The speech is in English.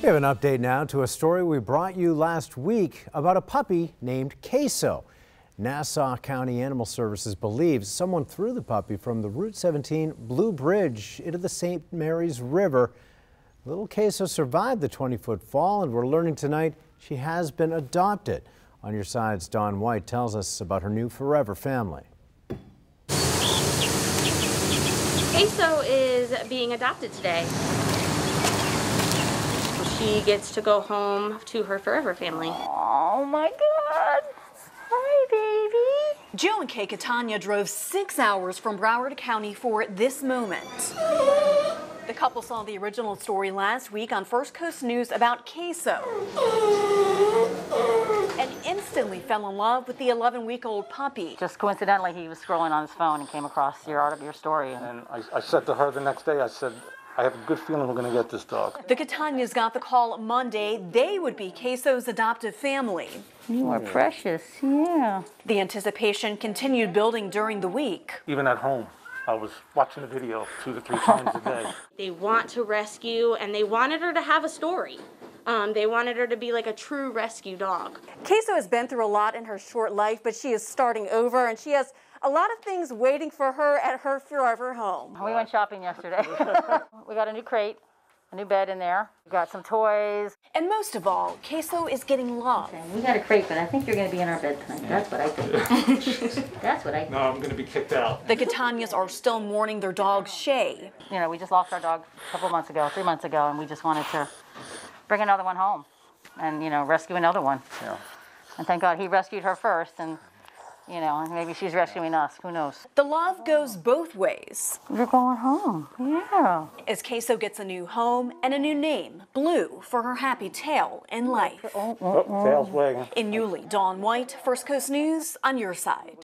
We have an update now to a story we brought you last week about a puppy named Queso. Nassau County Animal Services believes someone threw the puppy from the Route 17 Blue Bridge into the St. Mary's River. Little Queso survived the 20-foot fall, and we're learning tonight she has been adopted. On your sides, Dawn White tells us about her new forever family. Queso is being adopted today. She gets to go home to her forever family. Oh my God. Hi, baby. Joe and Kay Catania drove six hours from Broward County for this moment. The couple saw the original story last week on First Coast News about Queso and instantly fell in love with the 11 week old puppy. Just coincidentally, he was scrolling on his phone and came across your art your story. And I, I said to her the next day, I said, I have a good feeling we're going to get this dog. The Catanias got the call Monday they would be Queso's adoptive family. You are precious, yeah. The anticipation continued building during the week. Even at home, I was watching the video two to three times a day. They want to rescue and they wanted her to have a story. Um, they wanted her to be like a true rescue dog. Queso has been through a lot in her short life, but she is starting over and she has a lot of things waiting for her at her forever home. We went shopping yesterday. we got a new crate, a new bed in there. We got some toys. And most of all, Queso is getting love. Okay, we got a crate, but I think you're going to be in our bed tonight. That's what I think. That's what I think. No, I'm going to be kicked out. The Catanias are still mourning their dog, Shay. You know, we just lost our dog a couple months ago, three months ago, and we just wanted to bring another one home and, you know, rescue another one. Yeah. And thank God he rescued her first, and you know, maybe she's rescuing us. Who knows? The love goes both ways. You're going home. Yeah. As Queso gets a new home and a new name, Blue, for her happy tale in life. Oh, oh, oh tail's oh. wagging. In Yulee, Dawn White, First Coast News, on your side.